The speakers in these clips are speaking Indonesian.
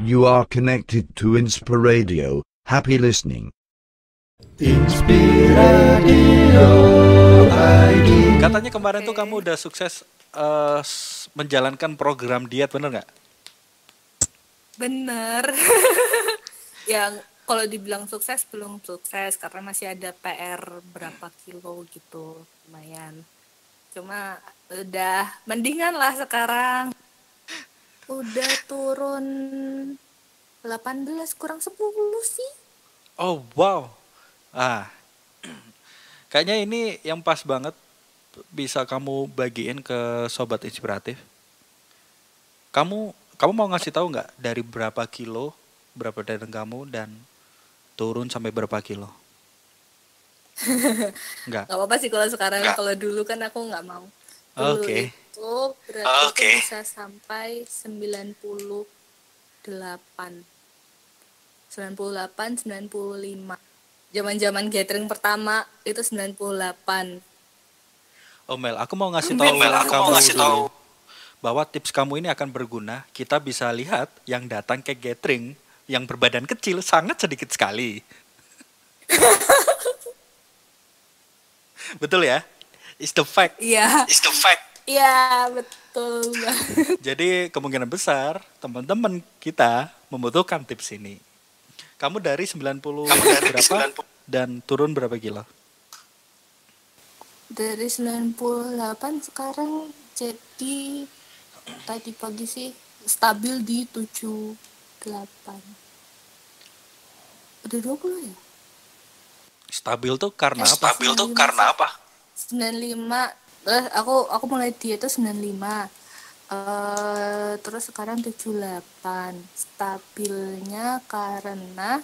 You are connected to Inspiradio. Happy listening. Inspiradio ID. Katanya kemarin tuh kamu udah sukses s- menjalankan program diet, bener nggak? Bener. yang kalau dibilang sukses belum sukses karena masih ada PR berapa kilo gitu lumayan. Cuma udah mendingan lah sekarang. Udah turun 18 kurang 10 sih. Oh wow. Ah, kayaknya ini yang pas banget bisa kamu bagiin ke sobat inspiratif. Kamu kamu mau ngasih tahu nggak dari berapa kilo berapa badan kamu dan turun sampai berapa kilo? Enggak. Gak apa-apa sih kalau sekarang kalau dulu kan aku nggak mau. Oke. Itu berarti Oke. aku bisa sampai 98. 98 95. Zaman-zaman gathering pertama itu 98. Oh Mel, aku mau ngasih tahu Mel, aku kamu mau ngasih tahu. bahwa tips kamu ini akan berguna. Kita bisa lihat yang datang ke gathering yang berbadan kecil sangat sedikit sekali. Betul ya? It's the fact. Iya. It's the fact. Iya, betul banget. Jadi kemungkinan besar teman-teman kita membutuhkan tips ini. Kamu dari 90 berapa dan turun berapa kilo? Dari 98 sekarang jadi tadi pagi sih stabil di 78. Udah 20 ya? Stabil tuh karena Ya, apa? stabil tuh karena apa? 95 eh, aku aku mulai diet tuh 95 eh terus sekarang 78 stabilnya karena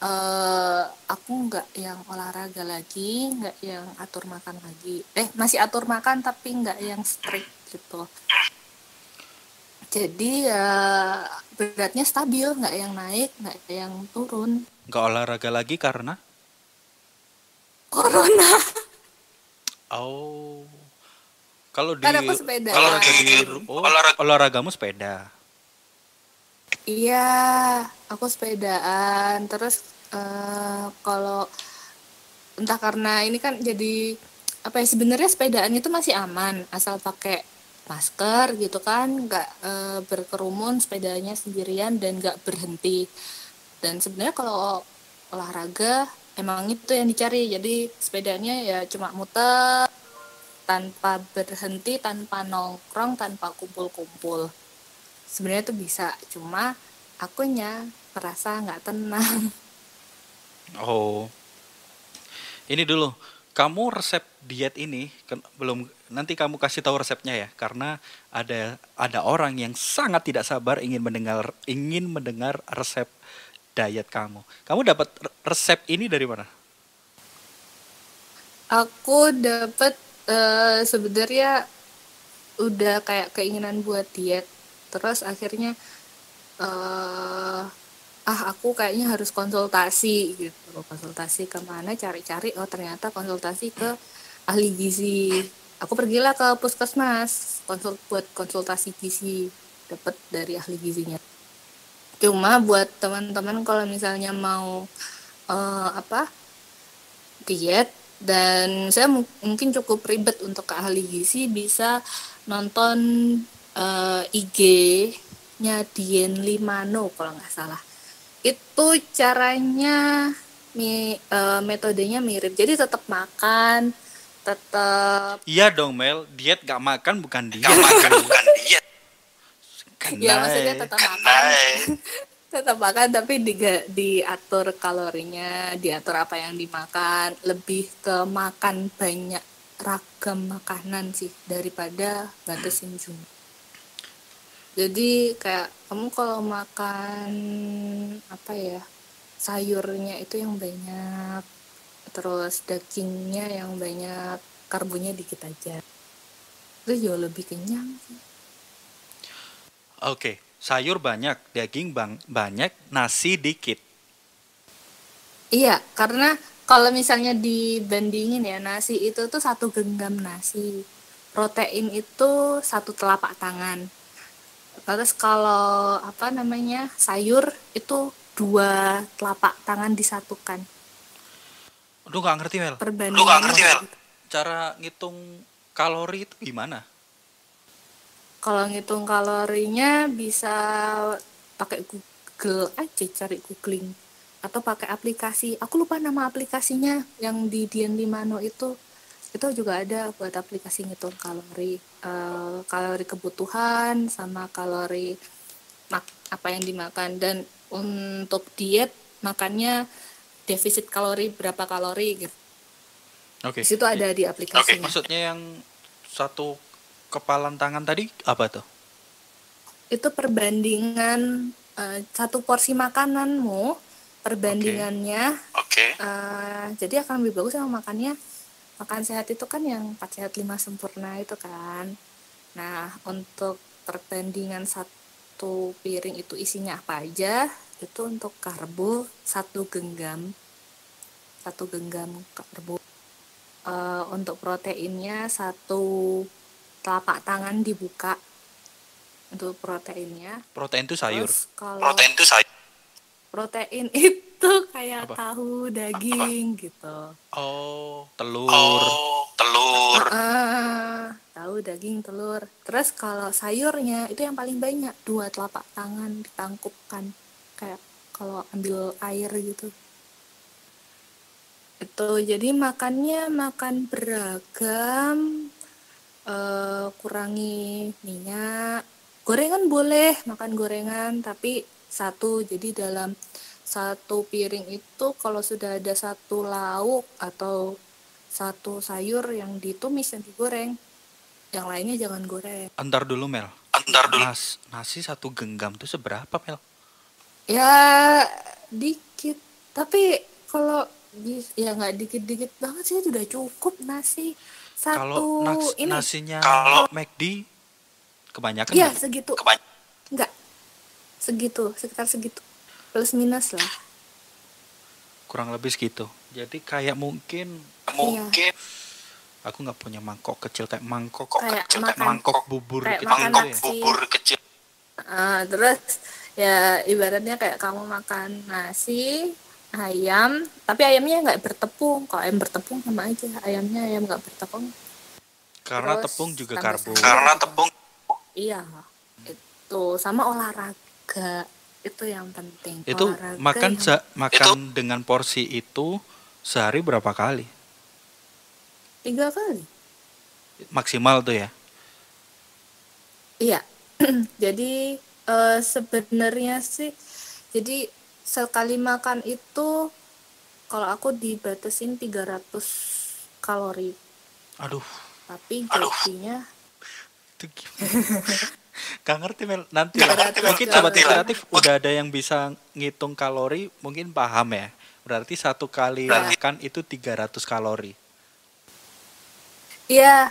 eh aku nggak yang olahraga lagi nggak yang atur makan lagi. Eh masih atur makan tapi nggak yang strict gitu. Jadi ya beratnya stabil nggak yang naik nggak yang turun. Nggak olahraga lagi karena? corona Oh. Kalau di aku sepeda. olahraga di oh, olahragamu sepeda. Iya, aku sepedaan. Terus eh, kalau entah karena ini kan jadi apa ya sebenarnya sepedaan itu masih aman asal pakai masker gitu kan, nggak eh, berkerumun sepedanya sendirian dan nggak berhenti. Dan sebenarnya kalau olahraga emang itu yang dicari. Jadi sepedanya ya cuma muter tanpa berhenti, tanpa nongkrong, tanpa kumpul-kumpul sebenarnya tuh bisa cuma akunya merasa nggak tenang Oh. Ini dulu. Kamu resep diet ini belum nanti kamu kasih tahu resepnya ya karena ada ada orang yang sangat tidak sabar ingin mendengar ingin mendengar resep diet kamu. Kamu dapat re- resep ini dari mana? aku dapet eh, sebenarnya udah kayak keinginan buat diet. Terus akhirnya eh ah aku kayaknya harus konsultasi gitu. Konsultasi ke mana cari-cari oh ternyata konsultasi ke ahli gizi. Aku pergilah ke puskesmas konsul buat konsultasi gizi. Dapat dari ahli gizinya cuma buat teman-teman kalau misalnya mau eh, apa diet dan saya mu- mungkin cukup ribet untuk ke ahli gizi bisa nonton eh, IG-nya Dien Limano kalau nggak salah itu caranya mi, eh, metodenya mirip jadi tetap makan tetap Iya dong Mel, diet gak makan bukan diet. Gak makan bukan diet. Ya maksudnya tetap makan. Tetap makan tapi diga- diatur kalorinya diatur apa yang dimakan. Lebih ke makan banyak ragam makanan sih daripada batasin jumlah. Jadi kayak kamu kalau makan apa ya sayurnya itu yang banyak terus dagingnya yang banyak karbonya dikit aja. Itu jauh lebih kenyang sih Oke, sayur banyak, daging bang banyak, nasi dikit. Iya, karena kalau misalnya dibandingin ya nasi itu tuh satu genggam nasi, protein itu satu telapak tangan. Terus kalau apa namanya sayur itu dua telapak tangan disatukan. Aduh nggak ngerti Mel. Perbandingannya gitu. Cara ngitung kalori itu gimana? Kalau ngitung kalorinya bisa pakai Google aja cari googling atau pakai aplikasi. Aku lupa nama aplikasinya yang di Dian Limano itu. Itu juga ada buat aplikasi ngitung kalori, eh, kalori kebutuhan sama kalori mak apa yang dimakan dan untuk diet makannya defisit kalori berapa kalori gitu. Oke. Di situ ada di aplikasinya. Maksudnya yang satu kepalan tangan tadi apa tuh? itu perbandingan eh, satu porsi makananmu perbandingannya Oke. eh, jadi akan lebih bagus sama makannya. Makan sehat itu kan yang 4 sehat 5 sempurna itu kan. Nah untuk perbandingan satu piring itu isinya apa aja? Itu untuk karbo satu genggam. Satu genggam karbo. Eh, untuk proteinnya satu telapak tangan dibuka untuk proteinnya Protein itu sayur. Terus kalau itu sayur. protein itu kayak Apa? tahu daging gitu Oh, telur. telur. Ah, tahu daging telur terus kalau sayurnya itu yang paling banyak dua telapak tangan ditangkupkan kayak kalau ambil air gitu itu jadi makannya makan beragam eh, kurangi minyak gorengan boleh makan gorengan tapi satu jadi dalam satu piring itu kalau sudah ada satu lauk atau satu sayur yang ditumis dan digoreng yang lainnya jangan goreng Antar dulu Mel. Antar dulu. Nas, nasi satu genggam tuh seberapa Mel? ya dikit tapi kalau ya nggak dikit-dikit banget sih sudah cukup nasi Kalau satu nas- ini nasinya kalau McD kebanyakan Iya nggak? segitu. Enggak. Segitu, sekitar segitu. Plus minus lah. kurang lebih segitu. Jadi kayak mungkin Mungkin. aku nggak punya mangkok kecil kayak mangkok Kayak kecil makan- kayak mangkok bubur kayak kecil gitu ya. nasi. kecil. Ah, terus ya ibaratnya kayak kamu makan nasi, ayam, tapi ayamnya nggak bertepung. Kalau ayam bertepung sama aja, ayamnya ayam nggak bertepung. Karena Terus tepung juga karbo. Karena tepung Iya. Itu sama olahraga. Itu yang penting. itu Olahraga makan yang- se- makan dengan porsi itu sehari berapa kali? tiga kali. Maksimal tuh ya. Iya. jadi eh, sebenarnya sih jadi sekali makan itu kalau aku dibatasin 300 kalori, Aduh, tapi jadinya itu? Gak ngerti Mel. Nanti lah. Mungkin sobat ngerti. kreatif udah ada yang bisa ngitung kalori, mungkin paham ya. Berarti satu kali makan itu 300 kalori. Iya.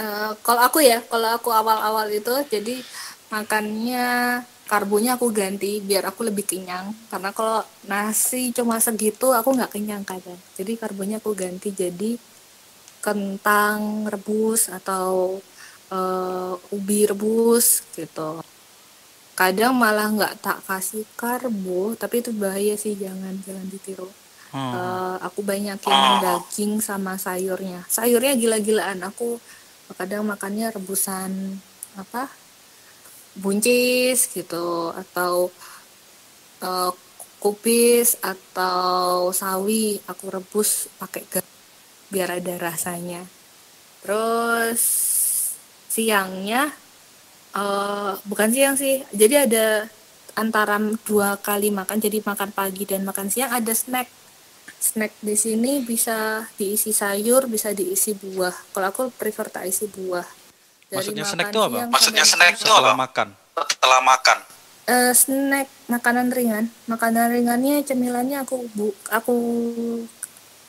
eh, kalau aku ya, kalau aku awal-awal itu jadi makannya karbonya aku ganti biar aku lebih kenyang. Karena kalau nasi cuma segitu aku nggak kenyang kadang. Jadi karbonya aku ganti jadi kentang rebus atau eh, ubi rebus gitu. Kadang malah nggak tak kasih karbo, tapi itu bahaya sih jangan jangan ditiru. Hmm. Eh, aku banyakin daging sama sayurnya. Sayurnya gila-gilaan. Aku kadang makannya rebusan apa? Buncis gitu atau eh, kubis atau sawi aku rebus pakai garam biar ada rasanya. Terus siangnya eh bukan siang sih. Jadi ada antara dua kali makan jadi makan pagi dan makan siang ada snack snack di sini bisa diisi sayur, bisa diisi buah. Kalau aku prefer tak isi buah. Maksudnya snack tuh apa? Maksudnya snack tuh setelah makan. Setelah makan. Eh, snack makanan ringan. Makanan ringannya cemilannya aku bu aku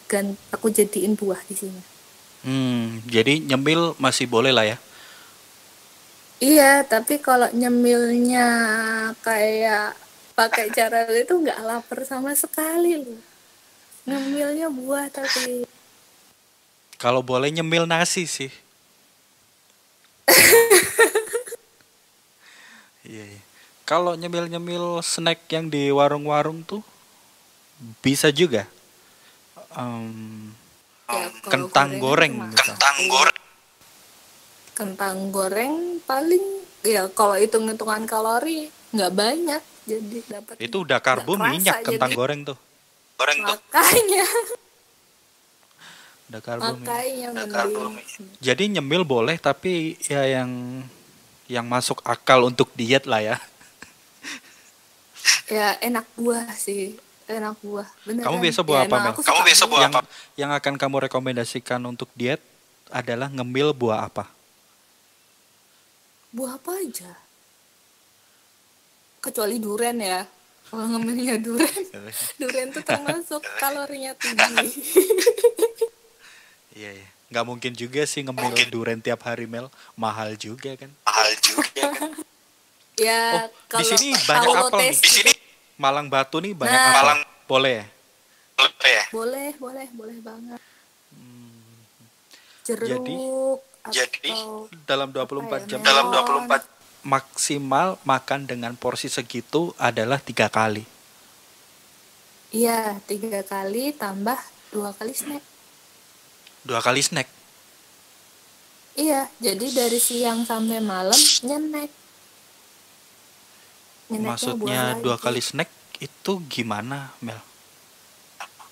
gan aku jadiin buah di sini. Hmm, jadi nyemil masih boleh lah ya. Iya, tapi kalau nyemilnya kayak pakai cara itu nggak lapar sama sekali loh. Nyemilnya buah tapi Kalau boleh nyemil nasi sih. Iya, iya. Kalau nyemil-nyemil snack yang di warung-warung tuh bisa juga. Em, Ya, kentang goreng, cuma misal. satu. Kentang goreng paling ya kalau hitung-hitungan kalori nggak banyak jadi dapat itu udah karbo kerasa minyak kentang jadi. goreng tuh. makanya Makanya mending Jadi nyemil boleh tapi ya yang yang masuk akal untuk diet lah ya. ya enak buah sih. Enak buah. Beneran. Kamu biasa buah Ya, apa, Mel? Kamu biasa buah yang, Yang akan kamu rekomendasikan untuk diet adalah ngemil buah apa? buah apa aja? Kecuali duren ya. Kalau ngemilnya duren duren tuh termasuk kalorinya tinggi Iya, iya. Nggak mungkin juga sih ngemil durian tiap hari Mel. Mahal juga kan. ya Oh, di sini banyak kalau apel nih. Di sini Malang Batu nih banyak Nah. apel. Malang boleh ya? boleh boleh boleh banget Hmm. jeruk Jadi- atau Dalam 24 apa ya, jam melon. maksimal makan dengan porsi segitu adalah tiga kali. iya tiga kali tambah dua kali snack Dua kali snack. iya jadi dari siang sampai malam nyenek Nyeneknya Maksudnya dua lagi. kali snack itu gimana Mel?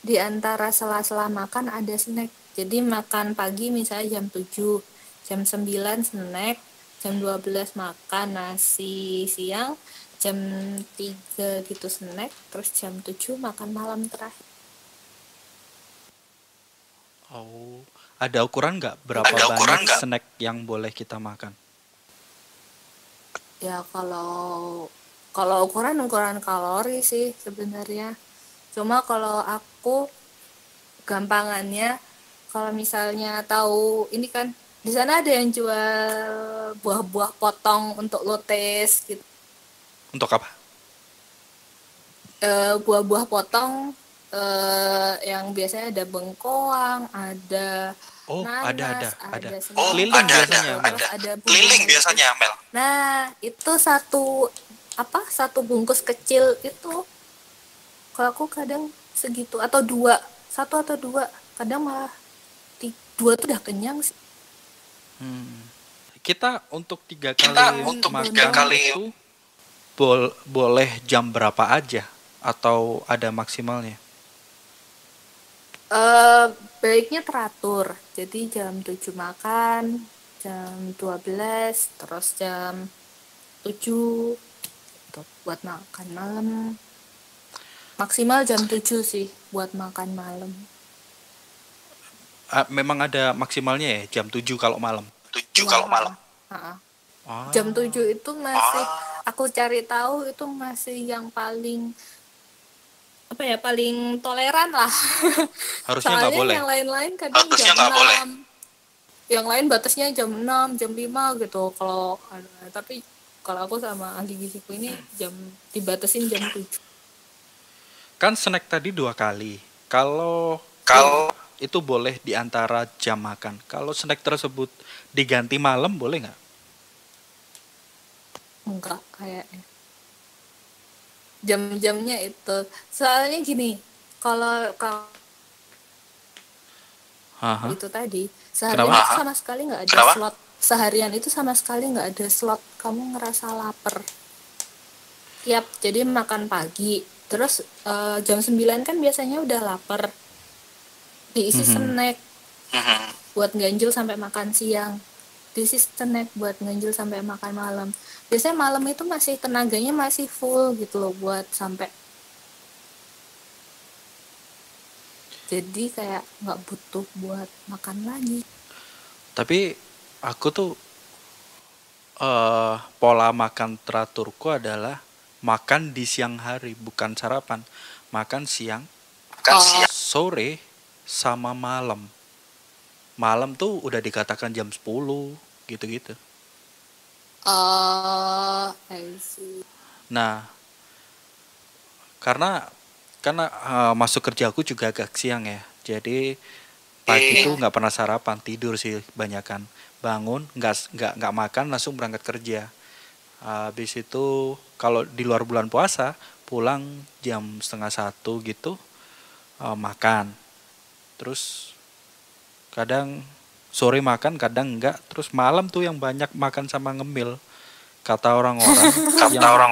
di antara sela-sela makan ada snack. Jadi makan pagi misalnya jam 7, jam 9 snack, jam 12 makan nasi siang, jam 3 gitu snack, terus jam 7 makan malam terakhir. Oh, ada ukuran nggak berapa Ada ukuran banyak nggak? snack yang boleh kita makan? Ya kalau kalau ukuran ukuran kalori sih sebenarnya. Cuma kalau aku gampangannya kalau misalnya tahu ini kan di sana ada yang jual buah-buah potong untuk lotes gitu. Untuk apa? Eh, buah-buah potong eh, yang biasanya ada bengkoang, ada Oh, nanas, ada ada ada. selada, Oh, Keliling ada, biasanya, ada, ada Keliling bumbu biasanya, Mel. Nah, itu satu apa? Satu bungkus kecil itu kalau aku kadang segitu atau dua, satu atau dua, kadang malah ti- dua tuh udah kenyang sih. Hmm. Kita untuk tiga kali Kita untuk makan tiga kali- itu bol- boleh jam berapa aja atau ada maksimalnya? Eh, baiknya teratur. Jadi jam 7 makan, jam 12, terus jam 7 gitu, buat makan malam. Maksimal jam 7 sih buat makan malam. Ah, memang ada maksimalnya ya jam 7 kalau malam. Tujuh kalau malam. Ha-ha. Ah, jam 7 itu masih aku cari tahu itu masih yang paling apa ya paling toleran lah harusnya nggak soalnya boleh. yang lain-lain kadang Harusnya jam nggak boleh. 6 yang lain batasnya jam 6 jam 5 gitu kalau tapi kalau aku sama ahli giziku ini jam dibatasin jam 7 Kan snack tadi dua kali. Kalau Kalau itu boleh di antara jam makan. Kalau snack tersebut diganti malam boleh nggak? enggak kayaknya jam-jamnya itu soalnya gini kalau kalau Haha. itu tadi seharian Kenapa? itu sama sekali nggak ada Kenapa? slot seharian itu sama sekali nggak ada slot kamu ngerasa lapar tiap jadi makan pagi terus eh, jam 9 kan biasanya udah lapar diisi Mhm. snack Mhm. buat ganjil sampai makan siang diisi snack buat ganjil sampai makan malam biasanya malam itu masih tenaganya masih full gitu loh buat sampai jadi kayak nggak butuh buat makan lagi Tapi aku tuh eh pola makan teraturku adalah makan di siang hari, bukan sarapan. Makan siang, Kan Oh. siang. sore, sama malam. Malam tuh udah dikatakan jam 10 gitu-gitu. Oh, I see. Nah, karena karena eh, masuk kerja aku juga agak siang ya. Jadi pagi tuh nggak pernah sarapan, tidur sih banyakan. Bangun nggak nggak nggak makan langsung berangkat kerja. habis itu kalau di luar bulan puasa pulang jam setengah satu gitu eh, makan terus kadang sore makan kadang enggak. Terus malam tuh yang banyak makan sama ngemil. Kata orang-orang Kata yang orang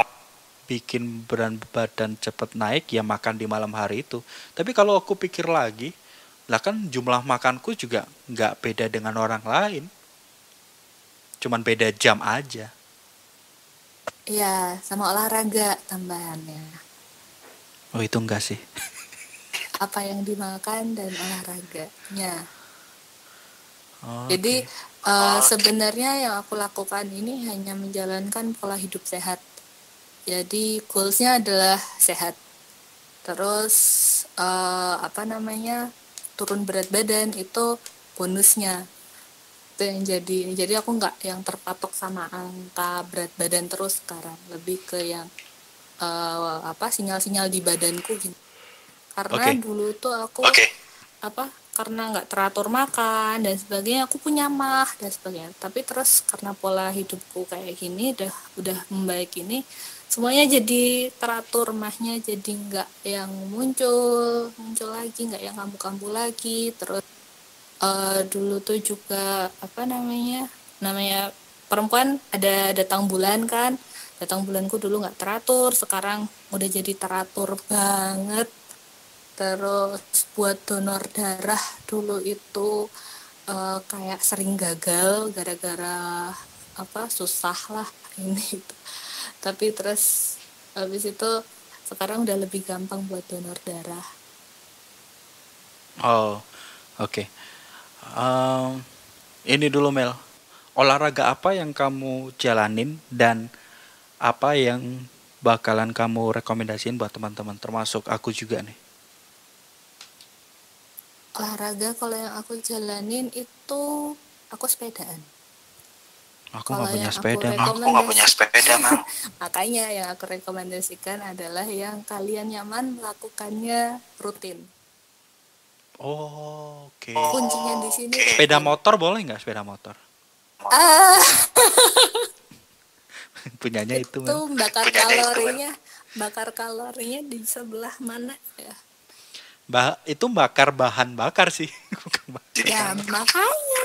bikin berat badan cepet naik ya makan di malam hari itu. Tapi kalau aku pikir lagi lah kan jumlah makanku juga nggak beda dengan orang lain. Cuman beda jam aja. Iya, sama olahraga tambahannya. oh itu enggak sih? Apa yang dimakan dan olahraganya. Oh, Jadi eh, sebenarnya yang aku lakukan ini hanya menjalankan pola hidup sehat. Jadi goalsnya adalah sehat. Terus eh, apa namanya turun berat badan itu bonusnya. Itu yang jadi. Jadi aku nggak yang terpatok sama angka berat badan terus sekarang. Lebih ke yang eh, apa sinyal-sinyal di badanku gitu. Karena Oke. dulu tuh aku Oke. apa karena nggak teratur makan dan sebagainya aku punya mah dan sebagainya. Tapi terus karena pola hidupku kayak gini udah udah membaik ini semuanya jadi teratur mahnya jadi nggak yang muncul muncul lagi nggak yang kambuh-kambuh lagi. Terus eh, dulu tuh juga apa namanya namanya perempuan ada datang bulan kan datang bulanku dulu nggak teratur sekarang udah jadi teratur banget terus buat donor darah dulu itu eh, kayak sering gagal gara-gara apa susah lah ini itu tapi terus habis itu sekarang udah lebih gampang buat donor darah Oh, oke. Em, ini dulu Mel. Olahraga apa yang kamu jalanin dan apa yang bakalan kamu rekomendasiin buat teman-teman termasuk aku juga nih. Olahraga kalau yang aku jalanin itu aku sepedaan Aku Kalau nggak punya sepeda. Aku nggak punya sepeda, Mang. makanya yang aku rekomendasikan adalah yang kalian nyaman melakukannya rutin Oh, oke. kuncinya di sini Oke. Sepeda motor boleh nggak sepeda motor? ah Punyanya itu itu bakar Punyanya itu, kalorinya bakar kalorinya di sebelah mana ya Bah, itu bakar bahan bakar sih. Bukan ya makanya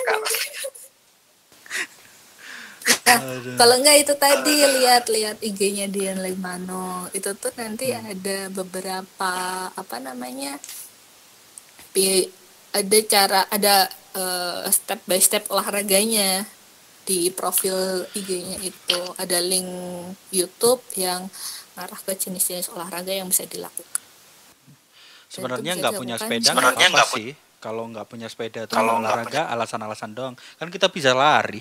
nah, Aduh. kalau enggak itu tadi lihat-lihat IG-nya Dian Limano itu tuh nanti ada beberapa apa namanya ada cara ada eh, step by step olahraganya di profil IG-nya itu ada link YouTube yang ngarah ke jenis-jenis olahraga yang bisa dilakukan. Sebenarnya nggak punya sepeda Sebenarnya apa nggak sih. Kalau nggak punya sepeda tuh Kalau nggak olahraga alasan-alasan doang. Kan kita bisa lari.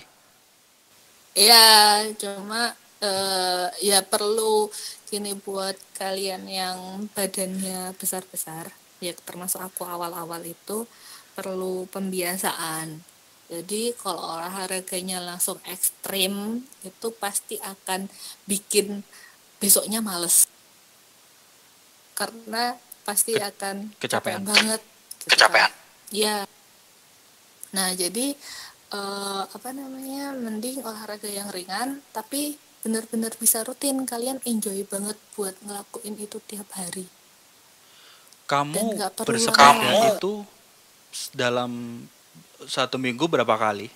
Ya, cuma eh, ya perlu gini buat kalian yang badannya besar-besar, ya termasuk aku awal-awal itu perlu pembiasaan. Jadi kalau olahraganya langsung ekstrim itu pasti akan bikin besoknya males. Karena pasti Ke- akan kecapean. banget. gitu Kecapean. kan. Iya. Nah, jadi eh, apa namanya mending olahraga yang ringan tapi benar-benar bisa rutin kalian enjoy banget buat ngelakuin itu tiap hari Kamu bersepeda itu dalam satu minggu berapa kali?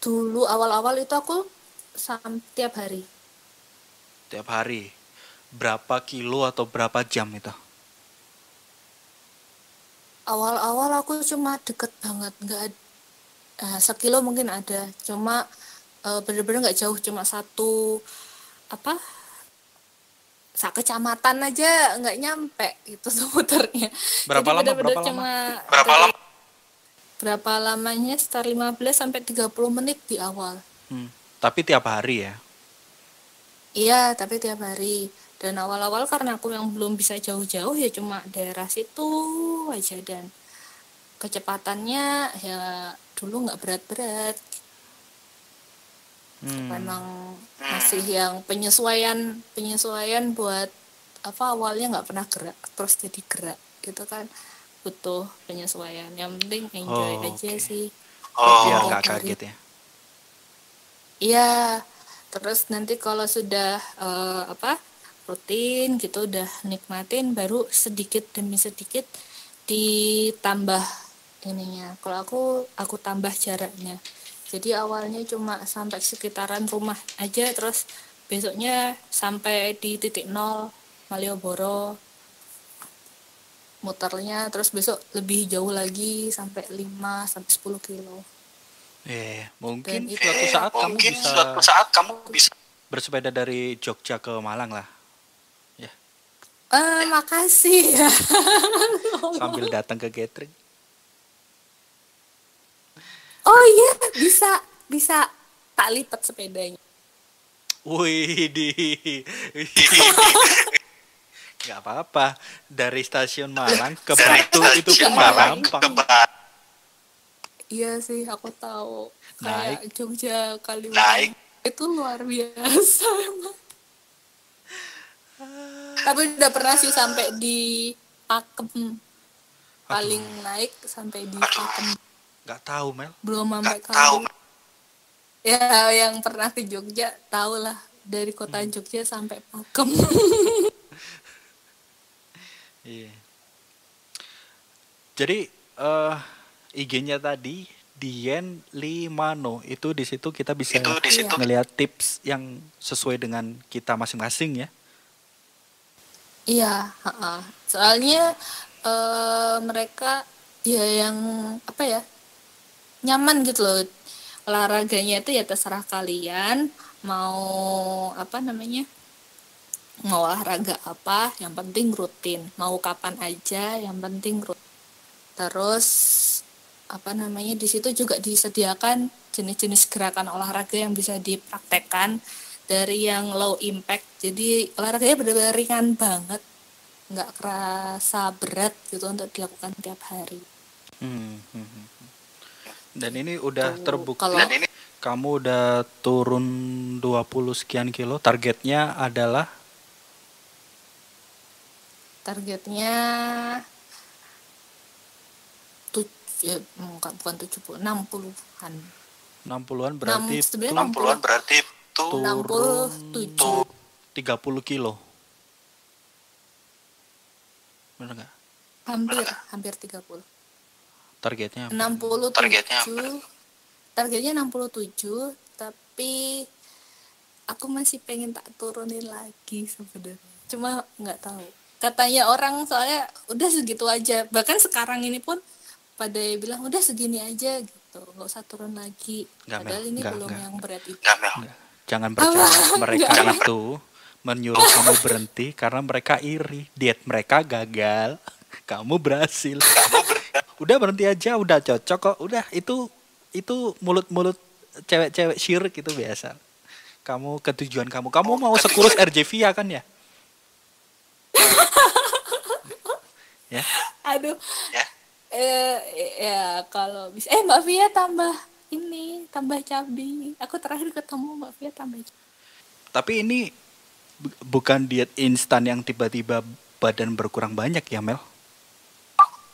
dulu awal-awal itu aku sam tiap hari Tiap hari. Berapa kilo atau berapa jam itu? awal-awal aku cuma deket banget nggak eh, sekilo mungkin ada cuma eh, bener-bener nggak jauh cuma satu apa sak kecamatan aja nggak nyampe itu semuternya Berapa Jadi lama? Berapa lama? Berapa lama? berapa lamanya sekitar 15 sampai 30 menit di awal Hmm. Tapi tiap hari ya. Iya, tapi tiap hari. Dan awal-awal karena aku yang belum bisa jauh-jauh ya cuma daerah situ aja dan kecepatannya ya dulu nggak berat-berat. Hmm. Memang masih yang penyesuaian penyesuaian buat apa awalnya nggak pernah gerak terus jadi gerak gitu kan butuh penyesuaian. Yang penting enjoy Oh, aja sih. Oh, Biar nggak kaget ya. Iya, terus nanti kalau sudah eh, apa rutin gitu udah nikmatin baru sedikit demi sedikit ditambah ininya. Kalau aku aku tambah jaraknya. Jadi awalnya cuma sampai sekitaran rumah aja terus besoknya sampai di titik nol Malioboro muternya terus besok lebih jauh lagi sampai 5 sampai 10 kilo. Eh, mungkin Dan itu- suatu Eh, saat kamu mungkin bisa suatu saat kamu bisa bersepeda dari Jogja ke Malang lah, Eh makasih ya. sambil datang ke gathering. Oh iya, bisa bisa tak lipat sepedanya. Wih, di nggak apa-apa. Dari stasiun Malang ke Batu itu kan Malang gampang. ke Batu. Iya sih, aku tahu. Naik. Kayak Jogja Kalimantan Naik. itu luar biasa emang. Tapi udah pernah sih sampai di Pakem. Paling naik sampai di Pakem. Nggak tahu Mel. Belum sampai Nggak tahu. Ya, yang pernah ke Jogja tahu lah dari kota Jogja sampai Pakem. Iya. Jadi eh IG-nya tadi Dien Limano itu di situ kita bisa Itu di situ ngelihat tips yang sesuai dengan kita masing-masing ya. Iya, soalnya eh, mereka ya yang apa ya nyaman gitu loh. Olahraganya itu ya terserah kalian mau apa namanya mau olahraga apa yang penting rutin. Mau kapan aja yang penting rutin terus apa namanya di situ juga disediakan jenis-jenis gerakan olahraga yang bisa dipraktekkan dari yang low impact. Jadi olahraganya benar-benar ringan banget. Nggak kerasa berat gitu untuk dilakukan tiap hari. Hmm, hmm, hmm. Dan ini udah Tuh, terbukti. kalau- Dan ini kamu udah turun 20 sekian kilo. Targetnya adalah? Targetnya ya bukan bukan 70 60-an 60-an berarti Enam- sebenarnya tuh 60-an berarti turun 67 30 kilo. Bener nggak? hampir hampir 30 Targetnya apa? 67 Targetnya targetnya 67 tapi aku masih pengen tak turunin lagi sebenarnya cuma nggak tahu katanya orang soalnya udah segitu aja bahkan sekarang ini pun pada bilang udah segini aja gitu nggak usah turun lagi Mel. padahal ini Nggak, belum nggak. yang berat itu Nggak, Mel. Jangan percaya mereka itu menyuruh kamu berhenti karena mereka iri. Diet mereka gagal, kamu berhasil. Udah berhenti aja, udah cocok kok. Udah itu itu mulut-mulut cewek-cewek syirik itu biasa. Kamu ke tujuan kamu. Kamu mau sekurus RJ Via kan ya? ya. aduh Ya. eh ya kalau bisa eh mbak Via tambah ini tambah cabi aku terakhir ketemu mbak Via tambah cabi. Tapi ini bu- bukan diet instan yang tiba-tiba badan berkurang banyak ya Mel?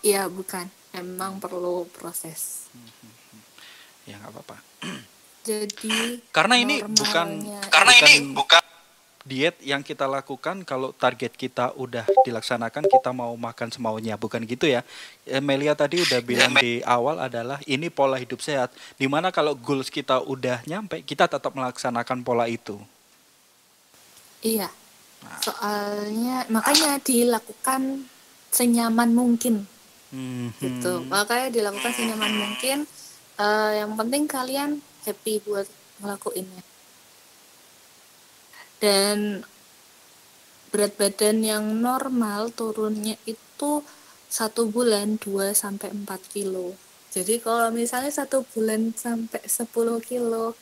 iya bukan emang perlu proses Ya nggak apa-apa. jadi Karena ini bukan Karena Bukan- ini bukan diet yang kita lakukan kalau target kita udah dilaksanakan kita mau makan semaunya bukan gitu ya Melia tadi udah bilang di awal adalah ini pola hidup sehat di mana kalau goals kita udah nyampe kita tetap melaksanakan pola itu Iya. Soalnya makanya dilakukan senyaman mungkin Hmm, gitu. Makanya dilakukan senyaman mungkin. Eh, yang penting kalian happy buat ngelakuinnya. Dan berat badan yang normal turunnya itu satu bulan 2 sampai 4 kilo. Jadi kalau misalnya satu bulan sampai 10 kilo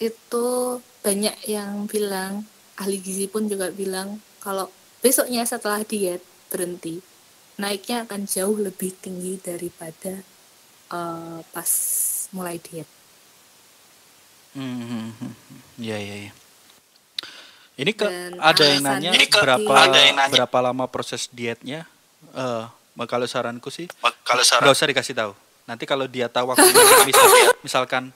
itu banyak yang bilang ahli gizi pun juga bilang kalau besoknya setelah diet berhenti naiknya akan jauh lebih tinggi daripada eh, pas mulai diet. hmm. ya ya ya ini ke Dan ada yang nanya Ini ke- berapa ada yang nanya. berapa lama proses dietnya? Eh kalau saranku sih kalau nggak saran usah dikasih tahu. Nanti kalau dia tahu waktu misal, misalkan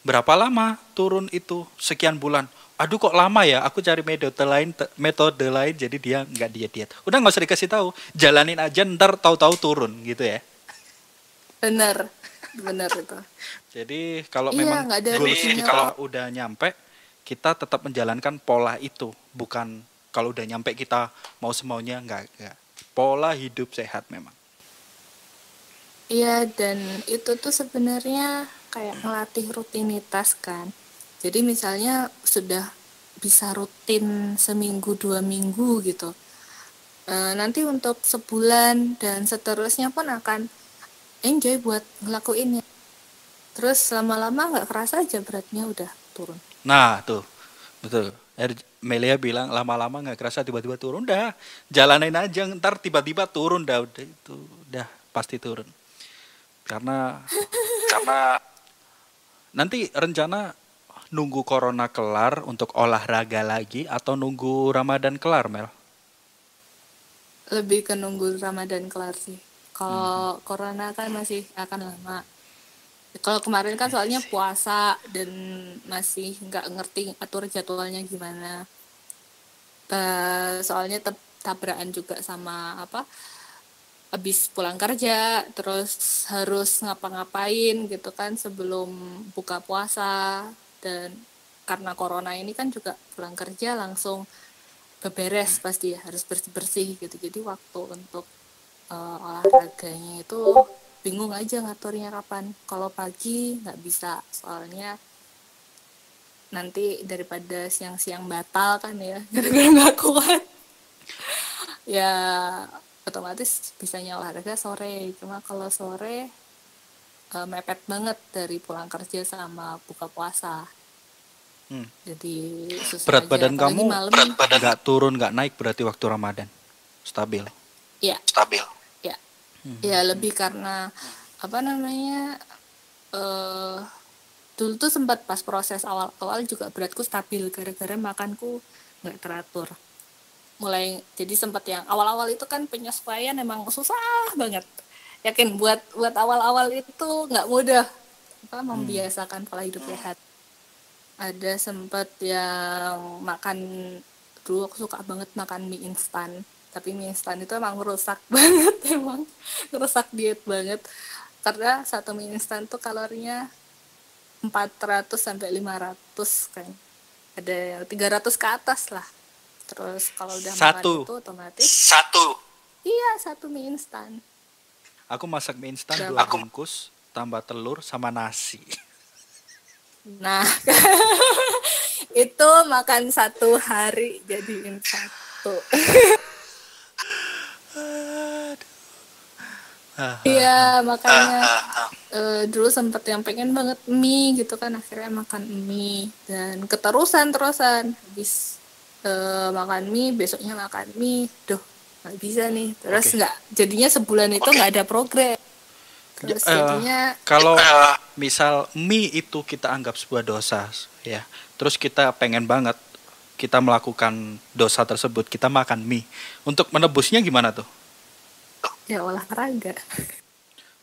berapa lama turun itu? Sekian bulan. Aduh kok lama ya? Aku cari metode lain metode lain. Jadi dia nggak diet diet udah nggak usah dikasih tahu. Jalanin aja ntar tahu-tahu turun gitu ya. Bener bener itu. Jadi kalau Iya, memang goals kita Kalau- udah nyampe kita tetap menjalankan pola itu bukan kalau udah nyampe kita mau semaunya nggak nggak pola hidup sehat memang Iya dan itu tuh sebenarnya kayak ngelatih rutinitas kan. Jadi misalnya sudah bisa rutin seminggu dua minggu gitu. E, nanti untuk sebulan dan seterusnya pun akan enjoy buat ngelakuinnya. Terus lama-lama nggak kerasa aja beratnya udah turun. nah tuh. Betul. Er- Melia bilang lama-lama nggak kerasa tiba-tiba turun dah. Jalanin aja ntar tiba-tiba turun dah. Udah itu udah pasti turun. Karena karena nanti rencana nunggu corona kelar untuk olahraga lagi atau nunggu Ramadan kelar Mel? Lebih ke nunggu Ramadan kelar sih. Kalau corona kan masih akan lama. Kalau kemarin kan soalnya puasa dan masih nggak ngerti atur jadwalnya gimana. Soalnya tabrakan juga sama apa? Habis pulang kerja, terus harus ngapa-ngapain gitu kan sebelum buka puasa dan karena corona ini kan juga pulang kerja langsung beberes pasti ya harus bersih-bersih gitu. Jadi waktu untuk eh, olahraganya itu bingung aja ngaturnya kapan. Kalau pagi nggak bisa soalnya nanti daripada siang-siang batal kan ya gara-gara nggak kuat. Ya otomatis bisanya olahraga sore. Cuma kalau sore eh, mepet banget dari pulang kerja sama buka puasa. Hmm. jadi susah berat aja, badan apalagi kamu malam. berat badan nggak turun nggak naik berarti waktu Ramadan. Stabil. Ya stabil ya ya lebih karena apa namanya eh dulu tuh sempat pas proses awal-awal juga beratku stabil gara-gara makanku nggak teratur. Mulai jadi sempat yang awal-awal itu kan penyesuaian emang susah banget. Yakin buat buat awal-awal itu nggak mudah apa membiasakan pola hidup sehat. Ada sempat yang makan dulu aku suka banget makan mie instan tapi mie instan itu emang merusak banget emang merusak diet banget. Karena satu mie instan tuh kalorinya 400 sampai 500 kan ada yang 300 ke atas lah. Terus kalau udah Satu. makan itu otomatis satu. Iya satu mie instan. Aku masak mie instan Berapa? dua Aku- bungkus tambah telur sama nasi. Nah itu makan satu hari jadiin satu iya makanya eh, dulu sempet yang pengen banget mie gitu kan akhirnya makan mie dan keterusan terusan. Habis eh, makan mie besoknya makan mie. Duh nggak bisa nih. Terus nggak jadinya sebulan itu nggak ada progres. Terus jadinya kalau misal mie itu kita anggap sebuah dosa ya terus kita pengen banget kita melakukan dosa tersebut kita makan mie. Untuk menebusnya gimana tuh ya olahraga.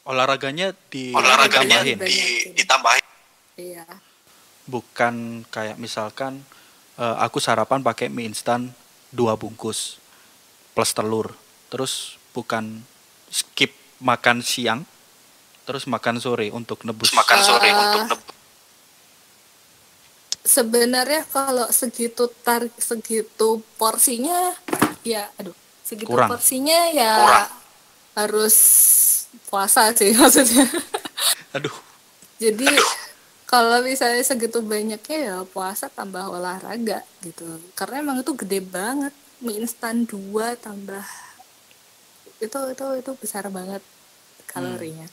Olahraganya di olahraganya ditambahin. di, ditambahin. Iya. Bukan kayak misalkan eh, aku sarapan pakai mie instan dua bungkus plus telur. Terus bukan skip makan siang terus makan sore untuk nebus. Terus makan sore Eh, untuk nebus. sebenarnya kalau segitu tarik segitu porsinya ya aduh segitu Kurang. porsinya ya Kurang. Harus puasa sih maksudnya. Aduh. Jadi kalau misalnya segitu banyaknya ya puasa tambah olahraga gitu. Karena emang itu gede banget. Mie instan dua tambah itu itu itu besar banget kalorinya.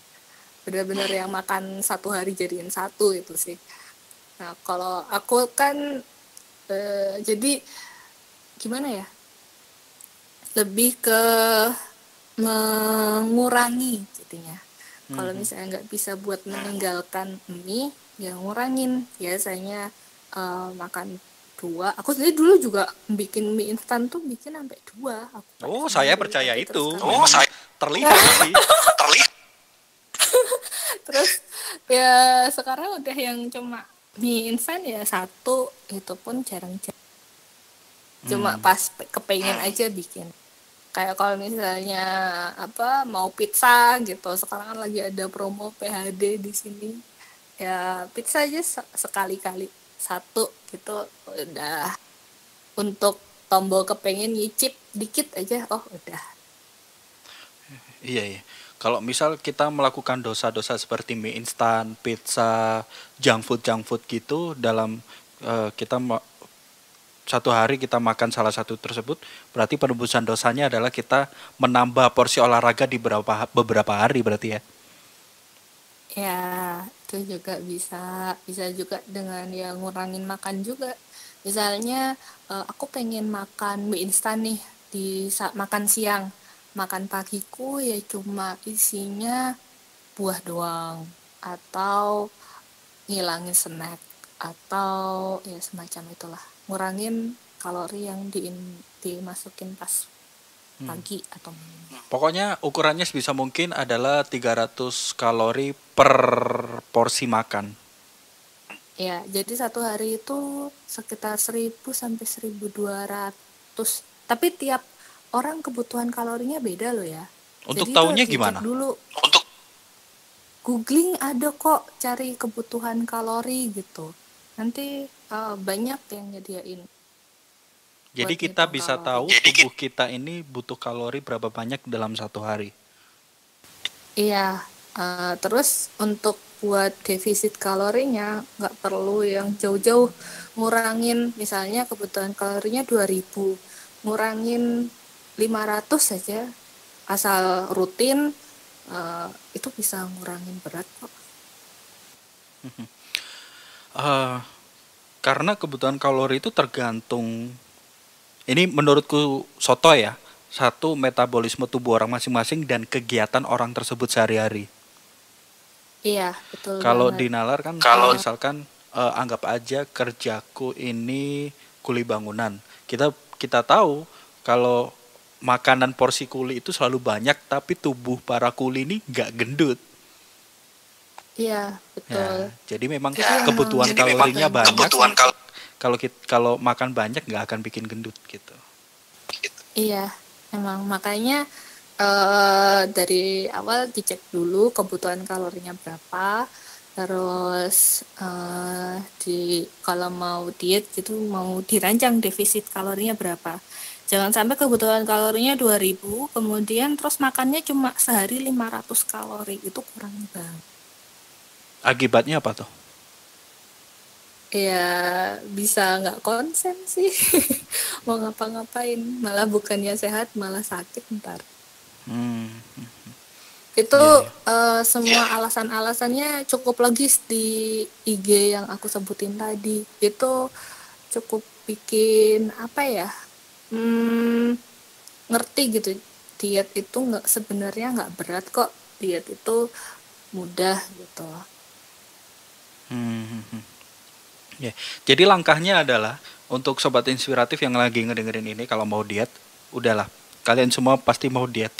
Benar-benar yang makan satu hari jadiin satu itu sih. Nah kalau aku kan eh, jadi gimana ya? Lebih ke mengurangi jadinya. Kalau misalnya nggak bisa buat meninggalkan mie ya ngurangin. Biasanya eh, makan dua. Aku sendiri dulu juga bikin mie instan tuh bikin sampai dua. Aku oh saya percaya Tapi itu. oh saya terlihat sih. Terlihat. Terus ya sekarang udah yang cuma mie instan ya satu. Itu pun jarang-jarang. Cuma Hmm. pas pe- kepengen aja bikin kayak kalau misalnya apa mau pizza gitu. Sekarang kan lagi ada promo PHD di sini. Ya pizza aja se- sekali-kali. Satu gitu udah. Untuk tombol kepengen nyicip dikit aja oh udah. Iya, iya. Kalau misal kita melakukan dosa-dosa seperti mie instan, pizza, junk food, junk food gitu dalam eh, kita satu hari kita makan salah satu tersebut, berarti penebusan dosanya adalah kita menambah porsi olahraga di beberapa beberapa hari berarti ya. ya itu juga bisa bisa juga dengan ya ngurangin makan juga. Misalnya eh, aku pengen makan mie instan nih di saat makan siang. Makan pagiku ya cuma isinya buah doang atau ngilangin snack atau ya semacam itulah ngurangin kalori yang di dimasukin pas Hmm. pagi atau malam. Pokoknya ukurannya sebisa mungkin adalah 300 kalori per porsi makan. Ya, jadi satu hari itu sekitar 1000 sampai 1200. Tapi tiap orang kebutuhan kalorinya beda loh ya. Untuk Jadi dicek gimana? Dulu Untuk googling ada kok cari kebutuhan kalori gitu. Nanti eh, banyak yang nyediain. Jadi buat kita bisa kalori. tahu tubuh kita ini butuh kalori berapa banyak dalam satu hari. Iya, eh, terus untuk buat defisit kalorinya nggak perlu yang jauh-jauh ngurangin misalnya kebutuhan kalorinya 2000 ngurangin 500 saja asal rutin eh, itu bisa ngurangin berat kok. Eh, karena kebutuhan kalori itu tergantung. Ini menurutku soto ya satu metabolisme tubuh orang masing-masing dan kegiatan orang tersebut sehari-hari. Iya, betul kalau banget. di nalar kan Kalau- misalkan eh, anggap aja kerjaku ini kuli bangunan. Kita kita tahu kalau makanan porsi kuli itu selalu banyak tapi tubuh para kuli ini nggak gendut Iya, betul. ya jadi memang Ya, kebutuhan jadi memang kalorinya banyak kebutuhan kal kalau kita kalau makan banyak nggak akan bikin gendut gitu. Iya, emang makanya eh dari awal dicek dulu kebutuhan kalorinya berapa, terus eh di kalau mau diet gitu mau dirancang defisit kalorinya berapa. Jangan sampai kebutuhan kalorinya 2000, kemudian terus makannya cuma sehari 500 kalori. Itu kurang banget. Akibatnya apa tuh? Ya bisa nggak konsen sih. mau ngapa-ngapain, malah bukannya sehat malah sakit ntar. Hmm. itu Iya, eh, semua alasan-alasannya cukup logis di IG yang aku sebutin tadi itu cukup bikin apa ya hmm, ngerti gitu diet itu nggak sebenarnya nggak berat kok diet itu mudah gitu Hmm, hmm, hmm. Ya, Jadi langkahnya adalah untuk sobat inspiratif yang lagi ngedengerin ini kalau mau diet, udahlah. Kalian semua pasti mau diet.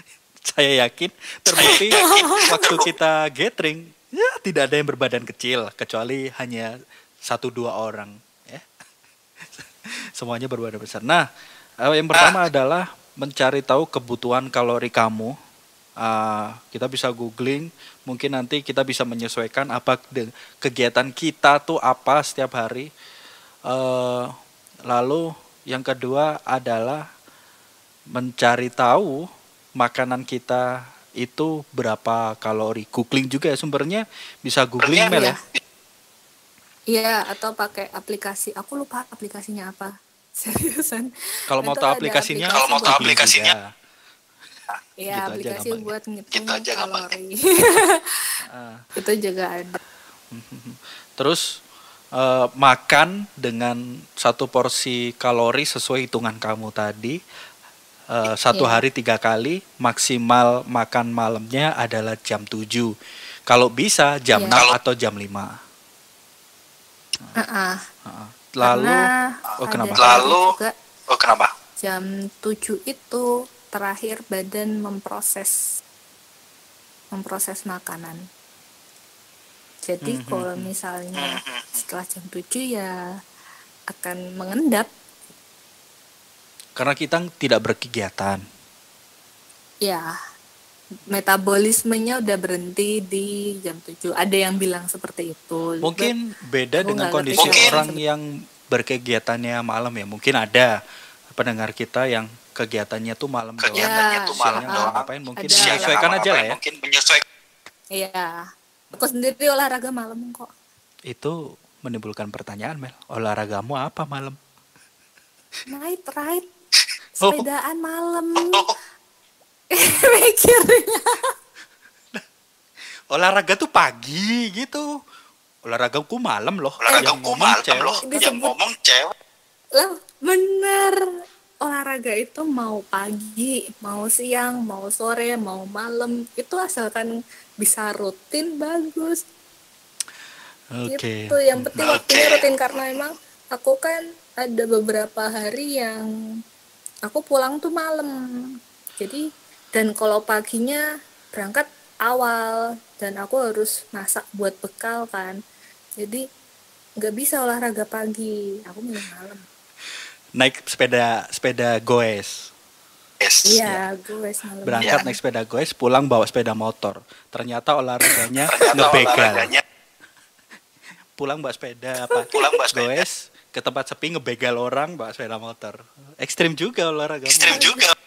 Saya yakin terbukti waktu kita gathering ya tidak ada yang berbadan kecil kecuali hanya satu dua orang ya. Semuanya berbadan besar. Nah, eh, yang pertama adalah mencari tahu kebutuhan kalori kamu. Ah, kita bisa googling, mungkin nanti kita bisa menyesuaikan apa kegiatan kita tuh apa setiap hari. Eh, lalu yang kedua adalah mencari tahu makanan kita itu berapa kalori. Googling juga ya sumbernya bisa googling Mel ya. Iya. Iya, atau pakai aplikasi. Aku lupa aplikasinya apa. Seriusan. Kalau mau tahu aplikasinya, aplikasi Kalau mau tahu aplikasinya, juga. Iya, Gitu aja aplikasi gampangnya. buat ngitung Gitu aja kalori. Ah. itu juga ada. Terus eh, makan dengan satu porsi kalori sesuai hitungan kamu tadi. Eh, satu Iya. hari tiga kali, maksimal makan malamnya adalah jam 7. Kalau bisa jam Iya. 6 Kalau- atau jam 5. Heeh. Heeh. Lalu, Karena oh kenapa? Lalu- juga oh kenapa? jam 7 itu terakhir badan memproses memproses makanan. Jadi Mhm. kalau misalnya setelah jam 7 ya akan mengendap. Karena kita tidak berkegiatan. Ya, metabolismenya udah berhenti di jam 7. Ada yang bilang seperti itu. Mungkin beda aku dengan kondisi orang yang berkegiatannya malam ya. Mungkin ada pendengar kita yang kegiatannya tuh malam doang. Kegiatannya Ya, tuh malam Siangnya doang. ngapain mungkin ada. menyesuaikan aja lah ya. Mungkin menyesuaikan. Iya. Aku sendiri olahraga malam kok. Itu menimbulkan pertanyaan Mel. Olahragamu apa malam? Night ride. Oh. Sepedaan malam. Oh, Mikirnya. Olahraga tuh pagi gitu. Olahragaku malam loh. olahraga Yang ku ngomong malam cewek. loh. Yang ngomong cewek. Lah, bener. Olahraga itu mau pagi, mau siang, mau sore, mau malam. Itu asalkan bisa rutin bagus. Oke. Gitu. Yang penting Oke. waktunya rutin karena emang aku kan ada beberapa hari yang aku pulang tuh malam. Jadi dan kalau paginya berangkat awal dan aku harus masak buat bekal kan. Jadi nggak bisa olahraga pagi. Aku malam. Naik sepeda sepeda goes. Yes. Iya, gue malam. Berangkat Iya. naik sepeda goes, pulang bawa sepeda motor. Ternyata olahraganya ngebegal. olahraganya Pulang bawa sepeda apa? pulang bawa sepeda. goes ke tempat sepi ngebegal orang bawa sepeda motor. Ekstrim juga olahraga. Ekstrim juga.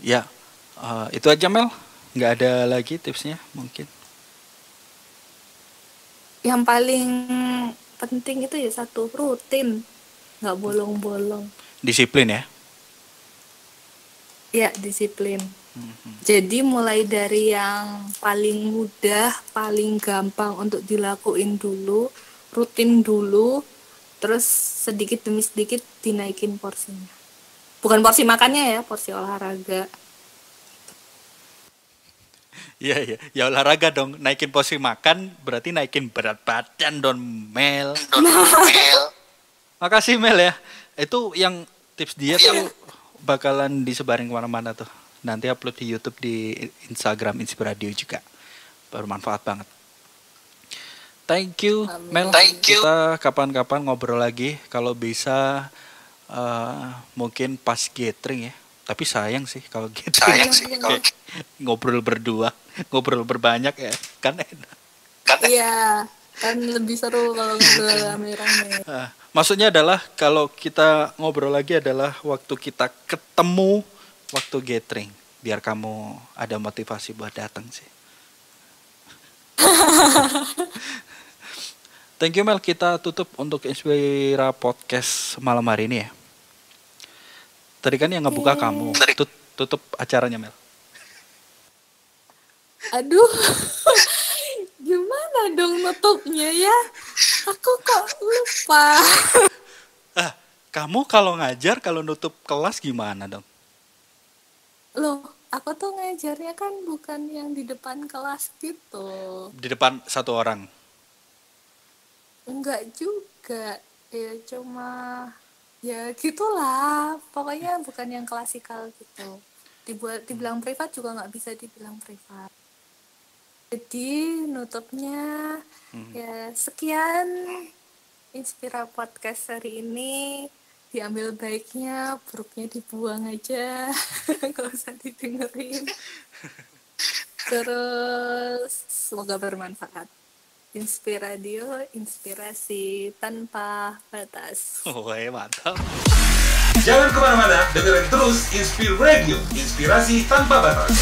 Ya, eh, itu aja Mel. Nggak ada lagi tipsnya mungkin. Yang paling penting itu ya satu rutin, nggak bolong-bolong. Disiplin ya. Ya, disiplin. Mhm. Jadi mulai dari yang paling mudah, paling gampang untuk dilakuin dulu, rutin dulu, terus sedikit demi sedikit dinaikin porsinya. Bukan porsi makannya ya, porsi olahraga. Iya iya, ya olahraga dong. Naikin porsi makan berarti naikin berat badan don Mel. Mel. Makasih Mel ya. Itu yang tips diet Iya. tuh bakalan disebarin ke mana-mana tuh. Nanti upload di YouTube di Instagram Inspiradio juga. Bermanfaat banget. Thank you Amin. Mel. Thank you. Kita kapan-kapan ngobrol lagi. Kalau bisa eh, mungkin pas gathering ya. Tapi sayang sih kalau gathering Sayang sih kalau kayak ngobrol berdua, ngobrol berbanyak ya. Kan enak. kan Iya, kan lebih seru kalau ngobrol rame-rame. Maksudnya adalah kalau kita ngobrol lagi adalah waktu kita ketemu waktu gathering biar kamu ada motivasi buat datang sih. Thank you Mel, kita tutup untuk Inspira Podcast malam hari ini ya. Tadi kan yang ngebuka Yeay. kamu. Tut- tutup acaranya Mel. Aduh, gimana dong nutupnya ya? Aku kok lupa. Ah, kamu kalau ngajar kalau nutup kelas gimana dong? Loh, aku tuh ngajarnya kan bukan yang di depan kelas gitu. Di depan satu orang. Enggak juga. Ya cuma ya gitulah. Pokoknya bukan yang klasikal gitu. Dibuat dibilang privat juga nggak bisa dibilang privat. Jadi nutupnya Hmm. ya sekian Inspira podcast hari ini diambil baiknya, buruknya dibuang aja, nggak usah didengerin. Terus semoga bermanfaat. Inspiradio, inspirasi tanpa batas. Woi, mantap. Jangan ke mana-mana, dengerin terus Inspire Radio, inspirasi tanpa batas.